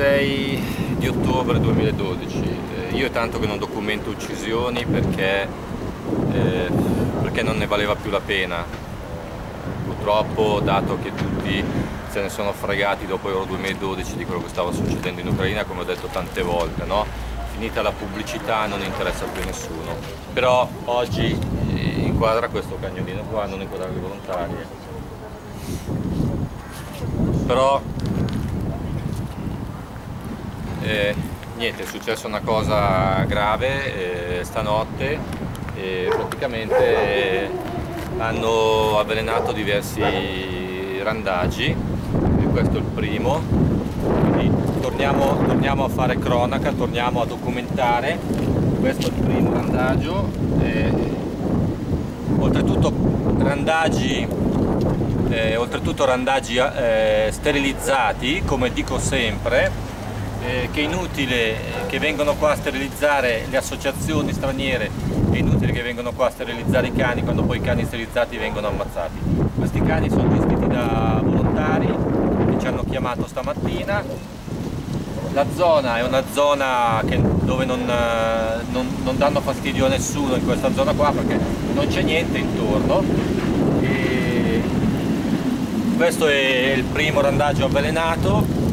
6 di ottobre 2012. Eh, io è tanto che non documento uccisioni perché, eh, perché non ne valeva più la pena. Purtroppo, dato che tutti se ne sono fregati dopo Euro 2012 di quello che stava succedendo in Ucraina, come ho detto tante volte, no? finita la pubblicità non interessa più nessuno. Però oggi eh, inquadra questo cagnolino qua, non inquadrare i volontari. Però eh, niente, è successa una cosa grave eh, stanotte e praticamente hanno avvelenato diversi randaggi, questo è il primo, quindi torniamo, torniamo a fare cronaca, torniamo a documentare, questo è il primo randaggio, eh, oltretutto randaggi eh, oltretutto randaggi eh, sterilizzati, come dico sempre, eh, che è inutile che vengano qua a sterilizzare le associazioni straniere, è inutile che vengano qua a sterilizzare i cani quando poi i cani sterilizzati vengono ammazzati. Questi cani sono gestiti da volontari che ci hanno chiamato stamattina. La zona è una zona che, dove non, non, non danno fastidio a nessuno in questa zona qua perché non c'è niente intorno. Questo è il primo randaggio avvelenato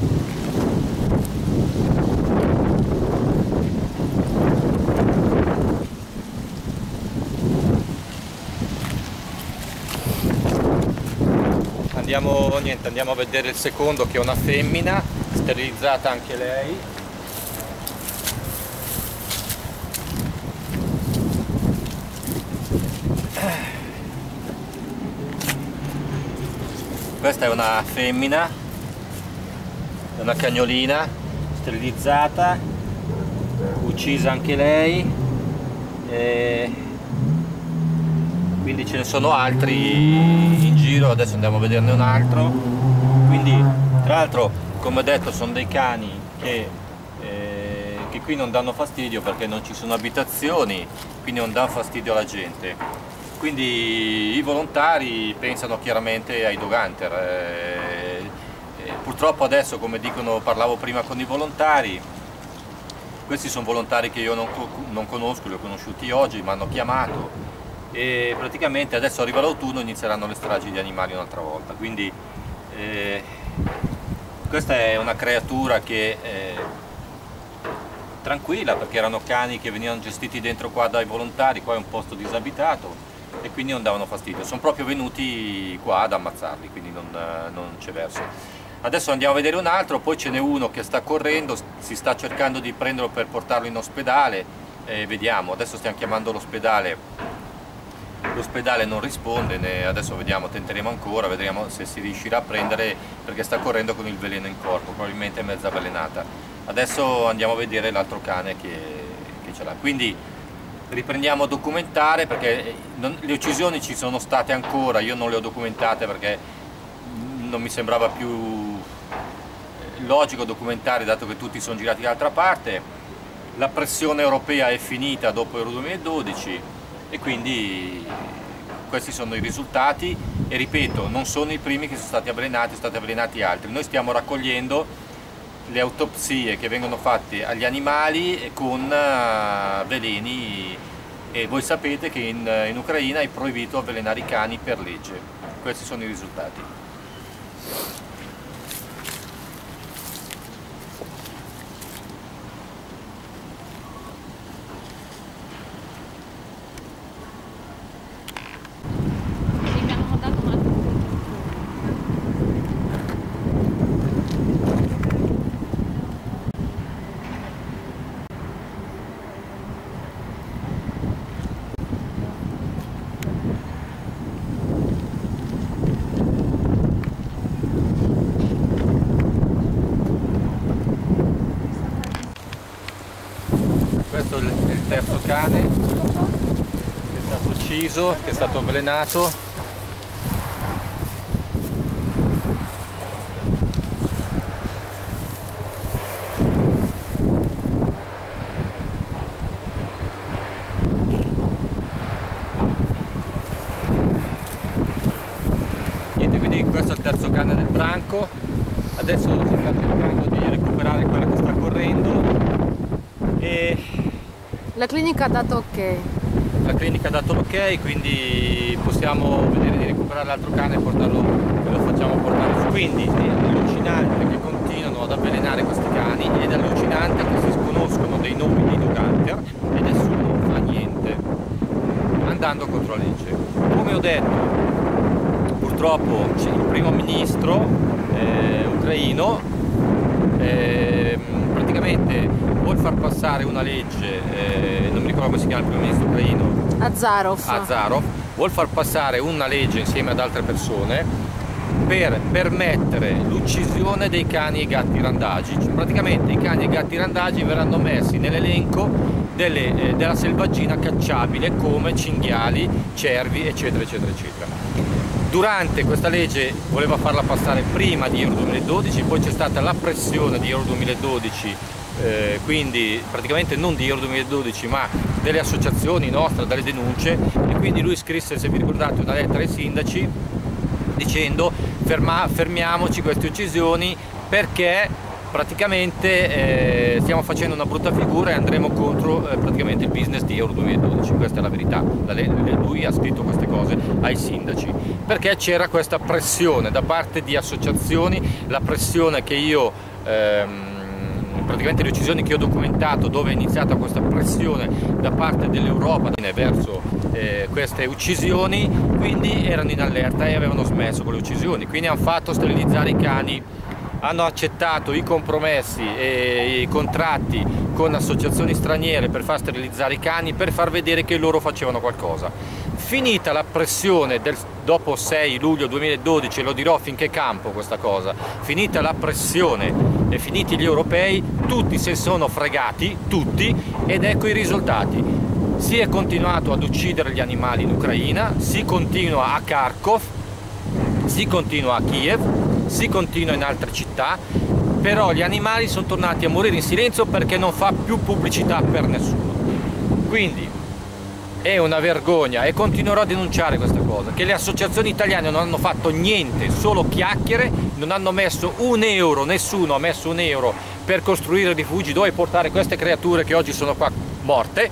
andiamo, niente, andiamo a vedere il secondo che è una femmina sterilizzata anche lei. Questa è una femmina una cagnolina sterilizzata uccisa anche lei e quindi ce ne sono altri in giro, adesso andiamo a vederne un altro. Quindi tra l'altro come detto sono dei cani che, eh, che qui non danno fastidio perché non ci sono abitazioni, quindi non danno fastidio alla gente. Quindi i volontari pensano chiaramente ai dog hunter. Eh, eh, purtroppo adesso, come dicono, parlavo prima con i volontari, questi sono volontari che io non, non conosco, li ho conosciuti oggi, mi hanno chiamato, e praticamente adesso arriva l'autunno e inizieranno le stragi di animali un'altra volta. Quindi eh, questa è una creatura che è tranquilla perché erano cani che venivano gestiti dentro qua dai volontari qua è un posto disabitato e quindi non davano fastidio. Sono proprio venuti qua ad ammazzarli quindi non, non c'è verso. Adesso andiamo a vedere un altro poi ce n'è uno che sta correndo si sta cercando di prenderlo per portarlo in ospedale eh, vediamo. Adesso stiamo chiamando l'ospedale l'ospedale non risponde, adesso vediamo, tenteremo ancora, vedremo se si riuscirà a prendere perché sta correndo con il veleno in corpo, probabilmente è mezza avvelenata. Adesso andiamo a vedere l'altro cane che, che ce l'ha. Quindi riprendiamo a documentare perché non, le uccisioni ci sono state ancora, io non le ho documentate perché non mi sembrava più logico documentare dato che tutti sono girati dall'altra parte. La pressione europea è finita dopo Euro 2012 e quindi questi sono i risultati. E ripeto non sono i primi che sono stati avvelenati, sono stati avvelenati altri, noi stiamo raccogliendo le autopsie che vengono fatte agli animali con eh, veleni. E voi sapete che in, in Ucraina è proibito avvelenare i cani per legge, questi sono i risultati. È il terzo cane che è stato ucciso, che è stato avvelenato niente quindi questo è il terzo cane del branco adesso si sta cercando di recuperare quella che sta correndo. E La clinica ha dato ok. la clinica ha dato l'ok, quindi possiamo vedere di recuperare l'altro cane e portarlo lo facciamo portare su. Quindi è allucinante che continuano ad avvelenare questi cani ed è allucinante che si sconoscono dei nomi dei Duganter e nessuno fa niente andando contro la legge. Come ho detto, purtroppo c'è il primo ministro eh, ucraino eh, praticamente vuol far passare una legge, eh, non mi ricordo come si chiama il primo ministro ucraino, Azarov. Azarov vuol far passare una legge insieme ad altre persone per permettere l'uccisione dei cani e gatti randagi. Cioè, praticamente i cani e gatti randagi verranno messi nell'elenco delle, eh, della selvaggina cacciabile come cinghiali, cervi, eccetera, eccetera, eccetera. Durante questa legge voleva farla passare prima di Euro 2012, poi c'è stata la pressione di Euro 2012 eh, quindi praticamente non di Euro 2012 ma delle associazioni nostre, dalle denunce. E quindi lui scrisse, se vi ricordate, una lettera ai sindaci dicendo ferma, fermiamoci queste uccisioni perché praticamente eh, stiamo facendo una brutta figura e andremo contro eh, praticamente il business di Euro 2012, questa è la verità, lui ha scritto queste cose ai sindaci, perché c'era questa pressione da parte di associazioni, la pressione che io ehm, praticamente le uccisioni che ho documentato dove è iniziata questa pressione da parte dell'Europa verso eh, queste uccisioni, quindi erano in allerta e avevano smesso con le uccisioni, quindi hanno fatto sterilizzare i cani, hanno accettato i compromessi e i contratti con associazioni straniere per far sterilizzare i cani per far vedere che loro facevano qualcosa. Finita la pressione del, dopo 6 luglio 2012, lo dirò finché campo questa cosa, finita la pressione e finiti gli europei, tutti si sono fregati, tutti, ed ecco i risultati. Si è continuato ad uccidere gli animali in Ucraina, si continua a Kharkov, si continua a Kiev, si continua in altre città, però gli animali sono tornati a morire in silenzio perché non fa più pubblicità per nessuno. Quindi è una vergogna e continuerò a denunciare questa cosa, che le associazioni italiane non hanno fatto niente, solo chiacchiere, non hanno messo un euro, nessuno ha messo un euro per costruire rifugi dove portare queste creature che oggi sono qua morte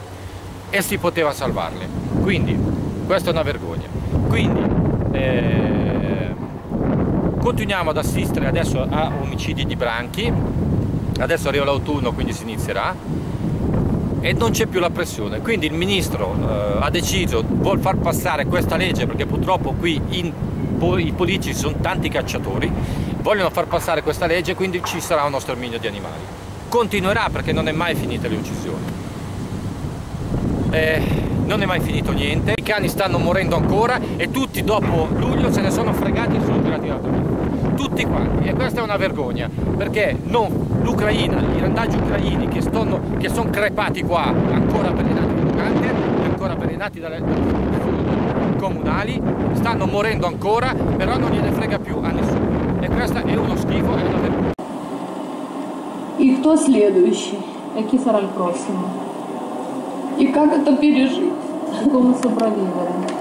e si poteva salvarle. Quindi questa è una vergogna. Quindi eh, continuiamo ad assistere adesso a omicidi di branchi, adesso arriva l'autunno quindi si inizierà e non c'è più la pressione. Quindi il ministro eh, ha deciso, vuol far passare questa legge perché purtroppo qui in, i politici sono tanti cacciatori, vogliono far passare questa legge e quindi ci sarà uno sterminio di animali. Continuerà perché non è mai finita le uccisioni. Eh, non è mai finito niente, i cani stanno morendo ancora e tutti dopo luglio se ne sono fregati e sono tirati l'altra tutti quanti e questa è una vergogna perché l'Ucraina, i randaggi ucraini che, stanno, che sono crepati qua ancora avvelenati da Luganter e ancora avvelenati dalle comunali stanno morendo ancora però non gliene frega più a nessuno e questo è uno schifo, è una vergogna И кто следующий? E chi sarà il prossimo? И как это пережить? E come sopravvivere?